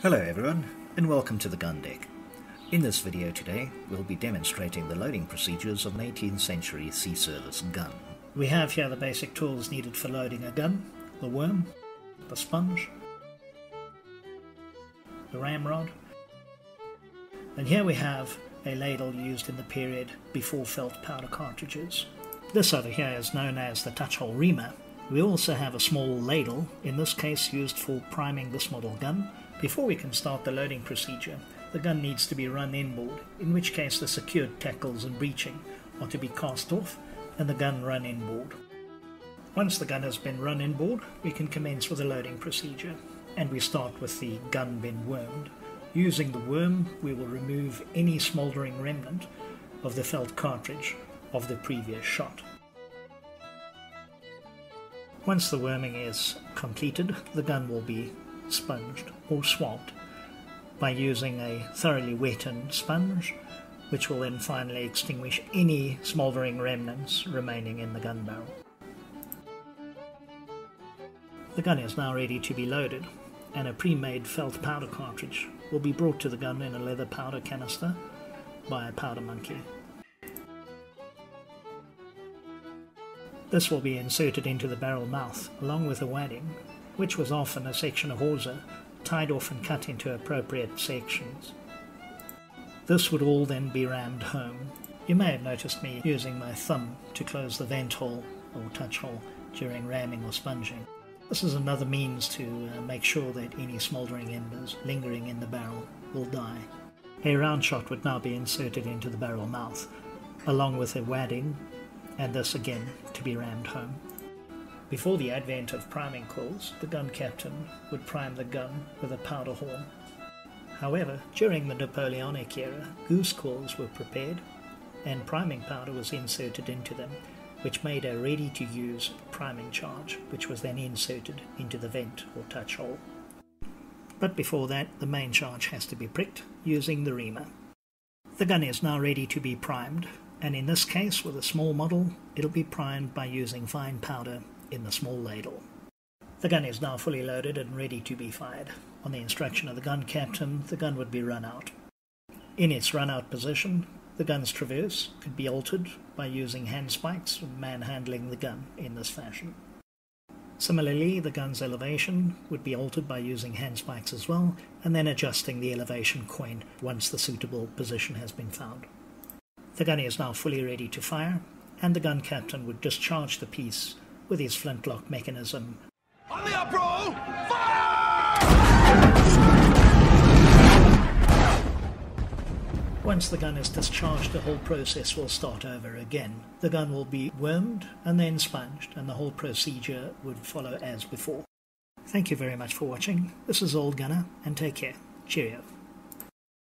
Hello everyone, and welcome to the gun deck. In this video today, we'll be demonstrating the loading procedures of an 18th century sea service gun. We have here the basic tools needed for loading a gun, the worm, the sponge, the ramrod, and here we have a ladle used in the period before felt powder cartridges. This over here is known as the touch hole reamer. We also have a small ladle, in this case used for priming this model gun. Before we can start the loading procedure, the gun needs to be run inboard, in which case the secured tackles and breeching are to be cast off and the gun run inboard. Once the gun has been run inboard, we can commence with the loading procedure, and we start with the gun being wormed. Using the worm, we will remove any smouldering remnant of the felt cartridge of the previous shot. Once the worming is completed, the gun will be sponged or swabbed by using a thoroughly wetted sponge, which will then finally extinguish any smouldering remnants remaining in the gun barrel. The gun is now ready to be loaded, and a pre-made felt powder cartridge will be brought to the gun in a leather powder canister by a powder monkey. This will be inserted into the barrel mouth along with a wadding, which was often a section of hawser tied off and cut into appropriate sections. This would all then be rammed home. You may have noticed me using my thumb to close the vent hole or touch hole during ramming or sponging. This is another means to uh, make sure that any smouldering embers lingering in the barrel will die. A round shot would now be inserted into the barrel mouth, along with a wadding, and this again to be rammed home. Before the advent of priming quills, the gun captain would prime the gun with a powder horn. However, during the Napoleonic era, goose quills were prepared and priming powder was inserted into them which made a ready to use priming charge, which was then inserted into the vent or touch hole. But before that, the main charge has to be pricked using the reamer. The gun is now ready to be primed, and in this case, with a small model, it'll be primed by using fine powder in the small ladle. The gun is now fully loaded and ready to be fired. On the instruction of the gun captain, the gun would be run out. In its run out position, the gun's traverse could be altered by using hand spikes and manhandling the gun in this fashion. Similarly, the gun's elevation would be altered by using hand spikes as well, and then adjusting the elevation quoin once the suitable position has been found. The gun is now fully ready to fire, and the gun captain would discharge the piece with his flintlock mechanism. On the! Fire! Once the gun is discharged, the whole process will start over again. The gun will be wormed and then sponged, and the whole procedure would follow as before. Thank you very much for watching. This is Old Gunner, and take care. Cheerio.